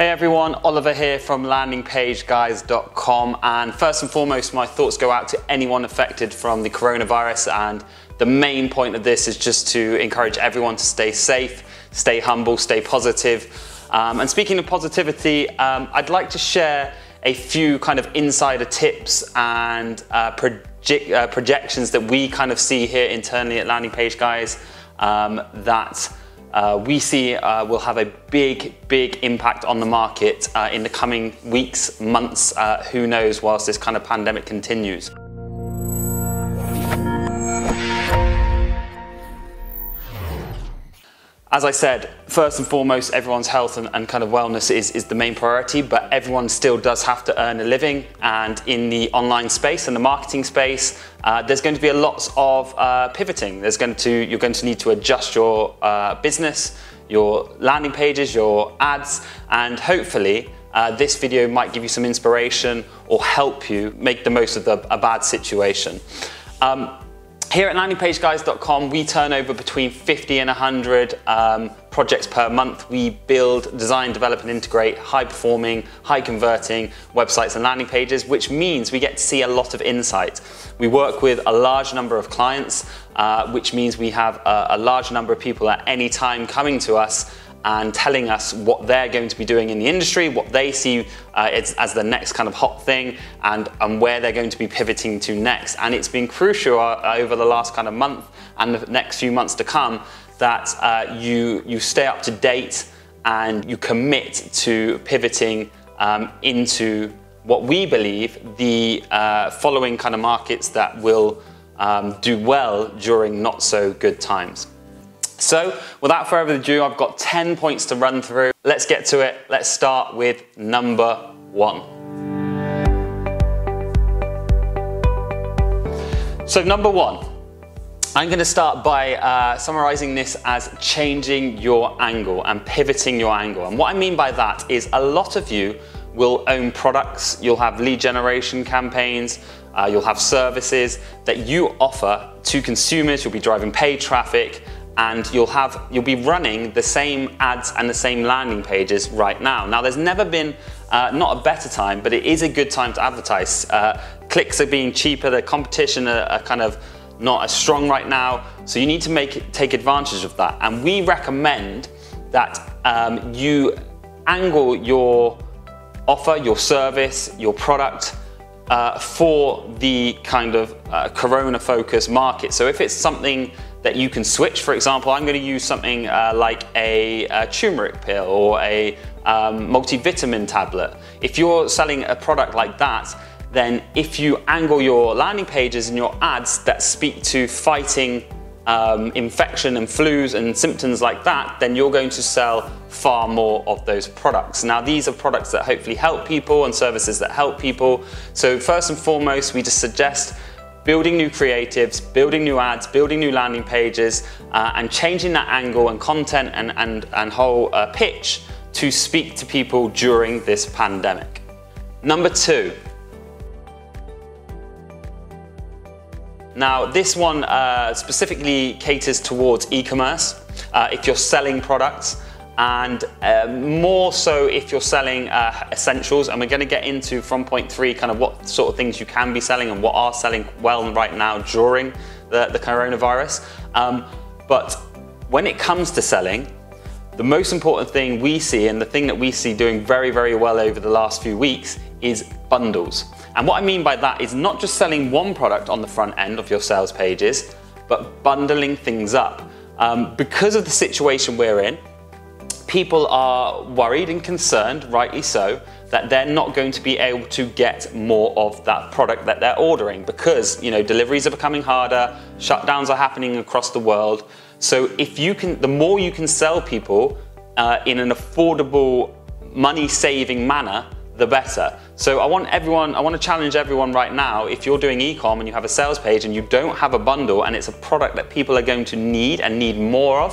Hey everyone, Oliver here from landingpageguys.com and first and foremost my thoughts go out to anyone affected from the coronavirus. And the main point of this is just to encourage everyone to stay safe, stay humble, stay positive. Um, and speaking of positivity, um, I'd like to share a few kind of insider tips and uh, project, uh, projections that we kind of see here internally at Landing Page Guys um, that uh, we see uh, will have a big, big impact on the market uh, in the coming weeks, months, uh, who knows, whilst this kind of pandemic continues. As I said, first and foremost, everyone's health and, and, kind of wellness is, is the main priority, but everyone still does have to earn a living. And in the online space and the marketing space, uh, there's going to be a lot of uh, pivoting. There's going to, you're going to need to adjust your uh, business, your landing pages, your ads, and hopefully uh, this video might give you some inspiration or help you make the most of the, a bad situation. Um, here at landingpageguys.com, we turn over between 50 and 100 um, projects per month. We build, design, develop, and integrate high performing, high converting websites and landing pages, which means we get to see a lot of insight. We work with a large number of clients, uh, which means we have a, a large number of people at any time coming to us and telling us what they're going to be doing in the industry, what they see uh, as, the next kind of hot thing, and, and where they're going to be pivoting to next. And it's been crucial uh, over the last kind of month and the next few months to come that uh, you, you stay up to date and you commit to pivoting um, into what we believe the uh, following kind of markets that will um, do well during not so good times. So without further ado, I've got 10 points to run through. Let's get to it. Let's start with number one. So number one, I'm going to start by uh, summarizing this as changing your angle and pivoting your angle. And what I mean by that is a lot of you will own products, you'll have lead generation campaigns, uh, you'll have services that you offer to consumers, you'll be driving paid traffic, and you'll have you'll be running the same ads and the same landing pages right now. Now there's never been uh, not a better time, but it is a good time to advertise. Uh, clicks are being cheaper, the competition are, are, kind of not as strong right now, so you need to make take advantage of that. And we recommend that um, you angle your offer, your service, your product uh, for the kind of uh, corona focused market. So if it's something that you can switch. For example, I'm going to use something uh, like a, a, turmeric pill or a um, multivitamin tablet. If you're selling a product like that, then if you angle your landing pages and your ads that speak to fighting um, infection and flus and symptoms like that, then you're going to sell far more of those products. Now, these are products that hopefully help people and services that help people. So first and foremost, we just suggest building new creatives, building new ads, building new landing pages, uh, and changing that angle and content and, and, and whole uh, pitch to speak to people during this pandemic. Number two. Now, this one uh, specifically caters towards e-commerce. Uh, if you're selling products, and uh, more so if you're selling uh, essentials and we're going to get into from point three kind of what sort of things you can be selling and what are selling well right now during the, the coronavirus. Um, but when it comes to selling the most important thing we see and the thing that we see doing very very well over the last few weeks is bundles. And what I mean by that is not just selling one product on the front end of your sales pages but bundling things up. Um, because of the situation we're in people are worried and concerned, rightly so, that they're not going to be able to get more of that product that they're ordering because you know deliveries are becoming harder, shutdowns are happening across the world. So if you can, the more you can sell people uh, in an affordable, money-saving manner, the better. So I want everyone, I want to challenge everyone right now, if you're doing ecom and you have a sales page and you don't have a bundle and it's a product that people are going to need and need more of,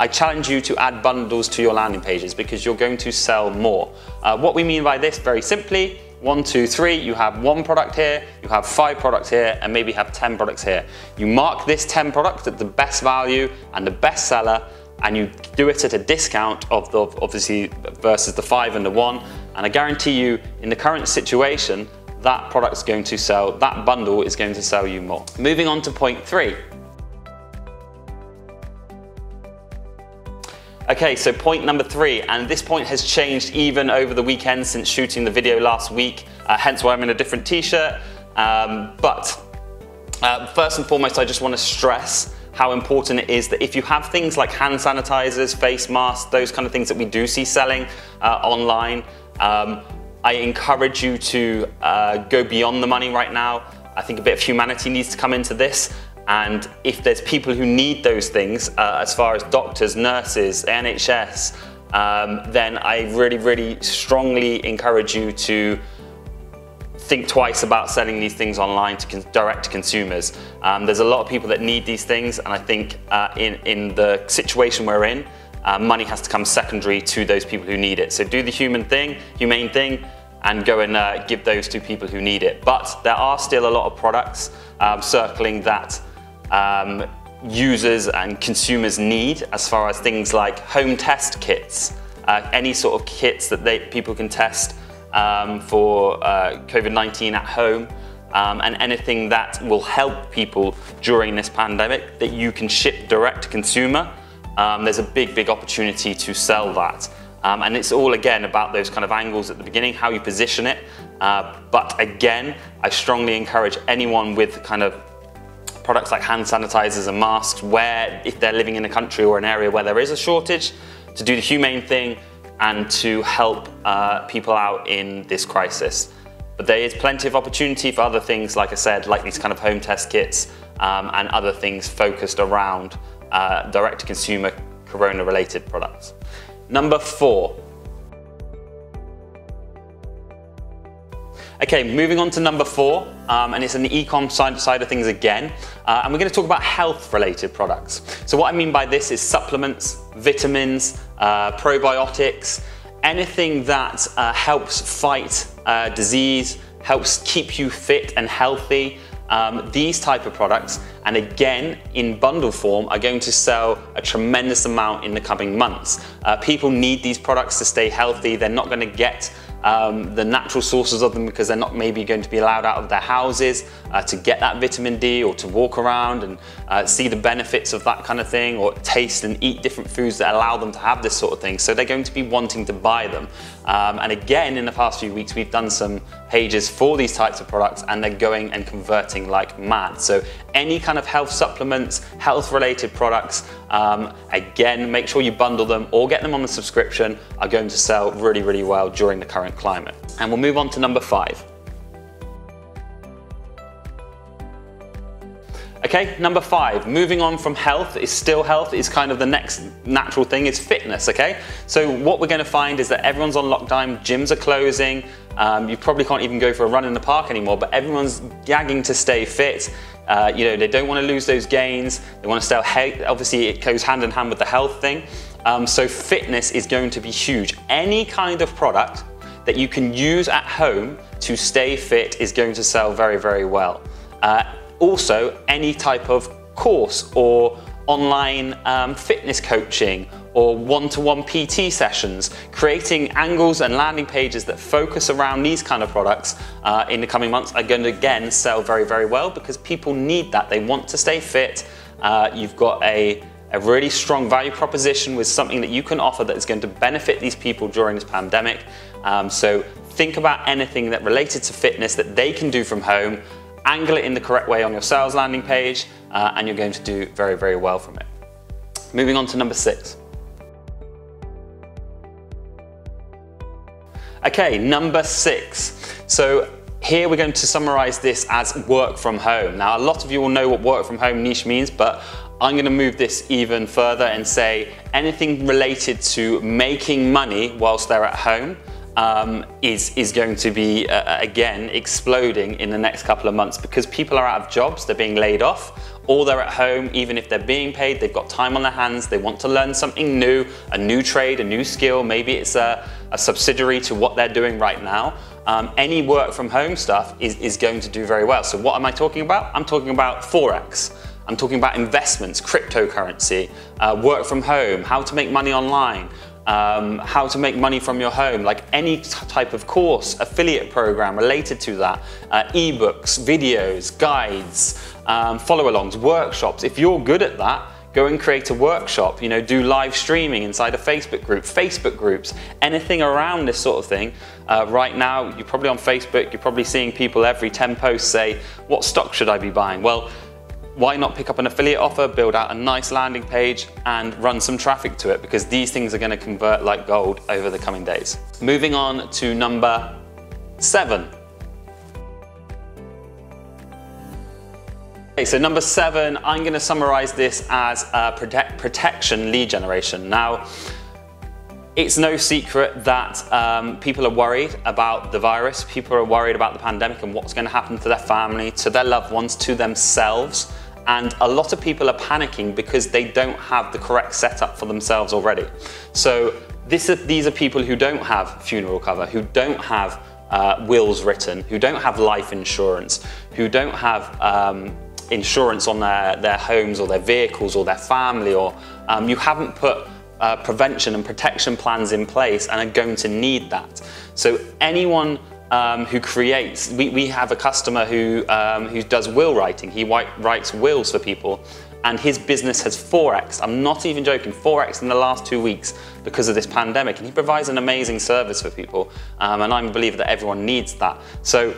I challenge you to add bundles to your landing pages because you're going to sell more. Uh, what we mean by this very simply, one, two, three, you have one product here, you have five products here, and maybe have 10 products here. You mark this 10 products at the best value and the best seller, and you do it at a discount of the obviously versus the five and the one. And I guarantee you in the current situation, that product's going to sell, that bundle is going to sell you more. Moving on to point three. Okay, so point number three, and this point has changed even over the weekend since shooting the video last week, uh, hence why I'm in a different t-shirt. Um, but uh, first and foremost, I just want to stress how important it is that if you have things like hand sanitizers, face masks, those kind of things that we do see selling uh, online, um, I encourage you to uh, go beyond the money right now. I think a bit of humanity needs to come into this and if there's people who need those things, uh, as far as doctors, nurses, NHS, um, then I really, really strongly encourage you to think twice about selling these things online to direct to consumers. Um, there's a lot of people that need these things, and I think uh, in, in the situation we're in, uh, money has to come secondary to those people who need it. So do the human thing, humane thing, and go and uh, give those to people who need it. But there are still a lot of products um, circling that um, users and consumers need as far as things like home test kits, uh, any sort of kits that they, people can test um, for uh, COVID-19 at home, um, and anything that will help people during this pandemic that you can ship direct to consumer. Um, there's a big, big opportunity to sell that. Um, and it's all again about those kind of angles at the beginning, how you position it. Uh, but again, I strongly encourage anyone with kind of products like hand sanitizers and masks where if they're living in a country or an area where there is a shortage to do the humane thing and to help uh, people out in this crisis. But there is plenty of opportunity for other things, like I said, like these kind of home test kits um, and other things focused around uh, direct-to-consumer corona-related products. Number four, Okay, moving on to number four, um, and it's an e-com side, side of things again, uh, and we're going to talk about health-related products. So what I mean by this is supplements, vitamins, uh, probiotics, anything that uh, helps fight uh, disease, helps keep you fit and healthy. Um, these type of products, and again in bundle form, are going to sell a tremendous amount in the coming months. Uh, people need these products to stay healthy. They're not going to get um, the natural sources of them because they're not maybe going to be allowed out of their houses uh, to get that vitamin D or to walk around and uh, see the benefits of that kind of thing or taste and eat different foods that allow them to have this sort of thing. So they're going to be wanting to buy them. Um, and again, in the past few weeks, we've done some pages for these types of products and they're going and converting like mad. So any kind of health supplements, health related products, um, again, make sure you bundle them or get them on the subscription are going to sell really, really well during the current climate. And we'll move on to number five. Okay, number five, moving on from health is still health is kind of the next natural thing is fitness, okay? So what we're gonna find is that everyone's on lockdown, gyms are closing, um, you probably can't even go for a run in the park anymore, but everyone's gagging to stay fit. Uh, you know, they don't wanna lose those gains, they wanna stay healthy, obviously it goes hand in hand with the health thing. Um, so fitness is going to be huge. Any kind of product that you can use at home to stay fit is going to sell very, very well. Uh, also, any type of course or online um, fitness coaching or one-to-one PT sessions, creating angles and landing pages that focus around these kind of products uh, in the coming months are going to again sell very, very well because people need that. They want to stay fit. Uh, you've got a, a really strong value proposition with something that you can offer that is going to benefit these people during this pandemic. Um, so think about anything that related to fitness that they can do from home angle it in the correct way on your sales landing page, uh, and you're going to do very, very well from it. Moving on to number six. Okay, number six. So here we're going to summarize this as work from home. Now, a lot of you will know what work from home niche means, but I'm going to move this even further and say anything related to making money whilst they're at home um, is, is going to be, uh, again, exploding in the next couple of months because people are out of jobs, they're being laid off, or they're at home, even if they're being paid, they've got time on their hands, they want to learn something new, a new trade, a new skill, maybe it's a, a subsidiary to what they're doing right now. Um, any work from home stuff is, is going to do very well. So what am I talking about? I'm talking about Forex. I'm talking about investments, cryptocurrency, uh, work from home, how to make money online, um, how to make money from your home, like any type of course, affiliate program related to that, uh, ebooks, videos, guides, um, follow-alongs, workshops. If you're good at that, go and create a workshop, you know, do live streaming inside a Facebook group, Facebook groups, anything around this sort of thing. Uh, right now, you're probably on Facebook, you're probably seeing people every 10 posts say, what stock should I be buying? Well, why not pick up an affiliate offer, build out a nice landing page and run some traffic to it because these things are going to convert like gold over the coming days. Moving on to number seven. Okay, so number seven, I'm going to summarize this as protect, protection lead generation. Now, it's no secret that um, people are worried about the virus. People are worried about the pandemic and what's going to happen to their family, to their loved ones, to themselves and a lot of people are panicking because they don't have the correct setup for themselves already. So this is, these are people who don't have funeral cover, who don't have uh, wills written, who don't have life insurance, who don't have um, insurance on their, their homes or their vehicles or their family, or um, you haven't put uh, prevention and protection plans in place and are going to need that. So anyone um, who creates, we, we have a customer who, um, who does will writing. He writes wills for people and his business has 4x. I'm not even joking, 4x in the last two weeks because of this pandemic. And he provides an amazing service for people. Um, and I'm a believer that everyone needs that. So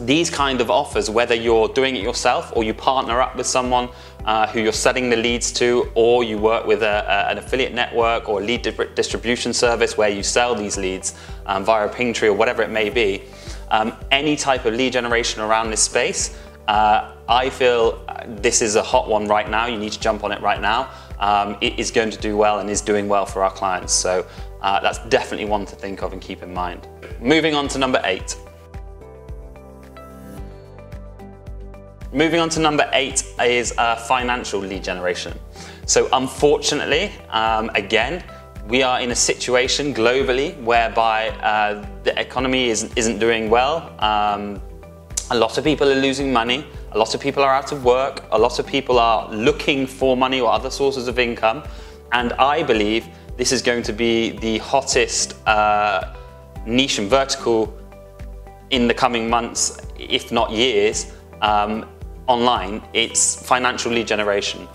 these kind of offers, whether you're doing it yourself or you partner up with someone uh, who you're selling the leads to, or you work with a, a, an affiliate network or a lead distribution service where you sell these leads um, via Pingtree or whatever it may be, um, any type of lead generation around this space, uh, I feel uh, this is a hot one right now. You need to jump on it right now. Um, it is going to do well and is doing well for our clients. So uh, that's definitely one to think of and keep in mind. Moving on to number eight. Moving on to number eight is uh, financial lead generation. So unfortunately, um, again, we are in a situation globally whereby uh, the economy isn't, isn't doing well. Um, a lot of people are losing money. A lot of people are out of work. A lot of people are looking for money or other sources of income. And I believe this is going to be the hottest uh, niche and vertical in the coming months, if not years. Um, online, it's financial lead generation.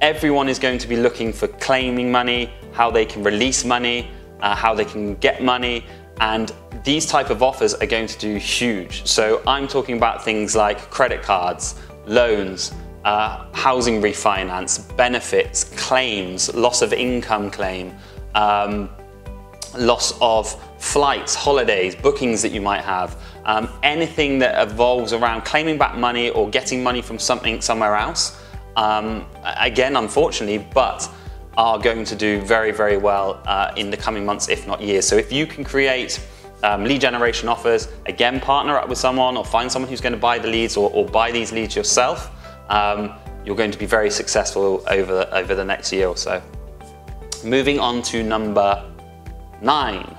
Everyone is going to be looking for claiming money, how they can release money, uh, how they can get money, and these type of offers are going to do huge. So I'm talking about things like credit cards, loans, uh, housing refinance, benefits, claims, loss of income claim, um, loss of flights, holidays, bookings that you might have, um, anything that evolves around claiming back money or getting money from something somewhere else, um, again, unfortunately, but are going to do very, very well uh, in the coming months, if not years. So if you can create um, lead generation offers, again, partner up with someone or find someone who's going to buy the leads or, or buy these leads yourself, um, you're going to be very successful over, over the next year or so. Moving on to number nine.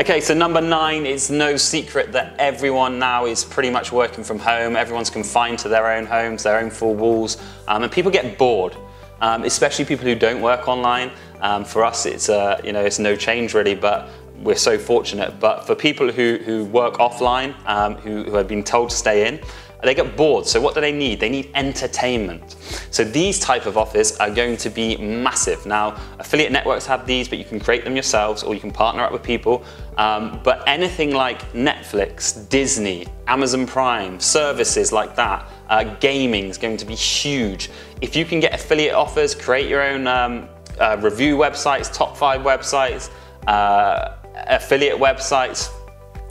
Okay, so number nine, it's no secret that everyone now is pretty much working from home. Everyone's confined to their own homes, their own four walls, um, and people get bored, um, especially people who don't work online. Um, for us, it's, uh, you know, it's no change really, but we're so fortunate. But for people who, who work offline, um, who, who have been told to stay in, they get bored. So what do they need? They need entertainment. So these type of offers are going to be massive. Now, affiliate networks have these, but you can create them yourselves or you can partner up with people. Um, but anything like Netflix, Disney, Amazon Prime, services like that, uh, gaming is going to be huge. If you can get affiliate offers, create your own um, uh, review websites, top five websites, uh, affiliate websites,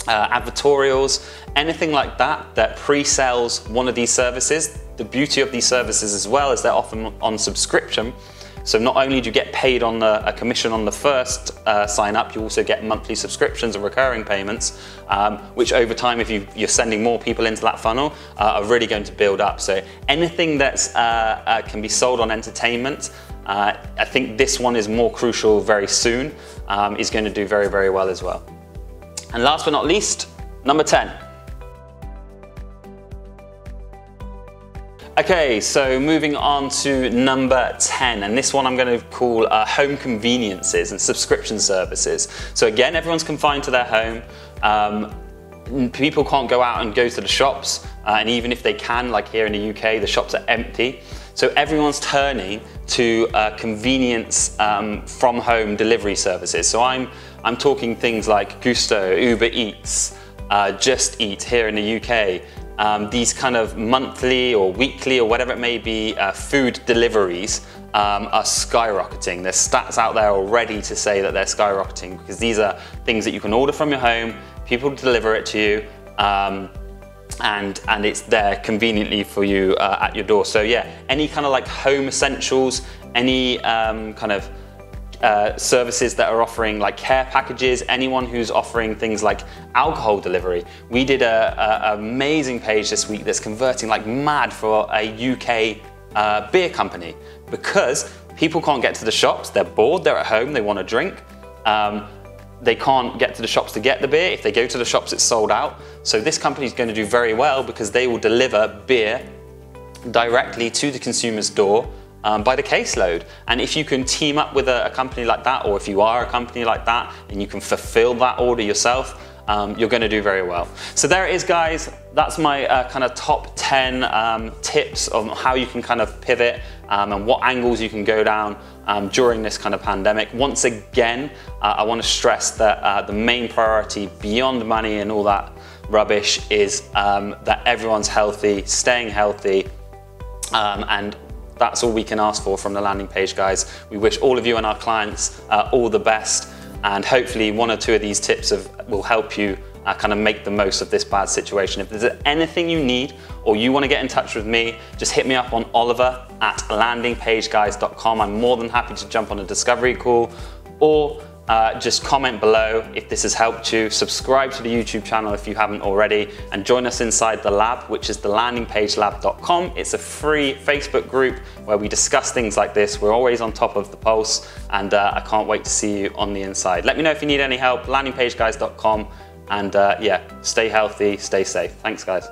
uh, advertorials, anything like that that pre-sells one of these services. The beauty of these services as well is they're often on subscription. So not only do you get paid on the, a commission on the first uh, sign up, you also get monthly subscriptions and recurring payments, um, which over time, if you, are sending more people into that funnel, uh, are really going to build up. So anything that uh, uh, can be sold on entertainment, uh, I think this one is more crucial very soon, um, is going to do very, very well as well. And last but not least, number 10. Okay, so moving on to number 10, and this one I'm going to call uh, home conveniences and subscription services. So again, everyone's confined to their home. Um, people can't go out and go to the shops, uh, and even if they can, like here in the UK, the shops are empty. So everyone's turning to uh, convenience um, from home delivery services. So I'm, I'm talking things like Gousto, Uber Eats, uh, Just Eat here in the UK, um, these kind of monthly or weekly or whatever it may be uh, food deliveries um, are skyrocketing. There's stats out there already to say that they're skyrocketing because these are things that you can order from your home, people deliver it to you, um, and, and it's there conveniently for you uh, at your door. So yeah, any kind of like home essentials, any um, kind of uh, services that are offering like care packages, anyone who's offering things like alcohol delivery. We did a, amazing page this week that's converting like mad for a UK uh, beer company because people can't get to the shops, they're bored, they're at home, they want a drink. Um, they can't get to the shops to get the beer. If they go to the shops, it's sold out. So this company is going to do very well because they will deliver beer directly to the consumer's door um, by the caseload. And if you can team up with a, a, company like that, or if you are a company like that and you can fulfill that order yourself, um, you're going to do very well. So there it is, guys. That's my uh, kind of top 10 um, tips on how you can kind of pivot um, and what angles you can go down um, during this kind of pandemic. Once again, uh, I want to stress that uh, the main priority beyond money and all that rubbish is um, that everyone's healthy, staying healthy, and that's all we can ask for from the landing page, guys. We wish all of you and our clients uh, all the best, and hopefully one or two of these tips have, will help you uh, kind of make the most of this bad situation. If there's anything you need or you want to get in touch with me, just hit me up on oliver at landingpageguys.com. I'm more than happy to jump on a discovery call or uh, just comment below if this has helped you. Subscribe to the YouTube channel if you haven't already, and join us inside the lab, which is the landingpagelab.com. It's a free Facebook group where we discuss things like this. We're always on top of the pulse, and uh, I can't wait to see you on the inside. Let me know if you need any help, landingpageguys.com, and uh, yeah, stay healthy, stay safe. Thanks, guys.